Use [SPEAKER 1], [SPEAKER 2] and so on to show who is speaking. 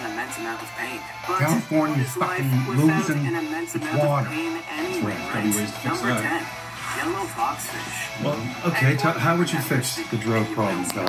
[SPEAKER 1] an immense amount of pain. But California is
[SPEAKER 2] fucking losing
[SPEAKER 1] an immense
[SPEAKER 2] its
[SPEAKER 1] amount
[SPEAKER 2] water.
[SPEAKER 1] of pain anyway,
[SPEAKER 3] right. to
[SPEAKER 1] Number
[SPEAKER 3] that.
[SPEAKER 1] 10, yellow foxfish.
[SPEAKER 4] Well, okay, t- how would you fix the drug problem, though?